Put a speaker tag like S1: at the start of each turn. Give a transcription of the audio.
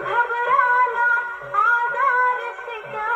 S1: घबराना आजार से क्या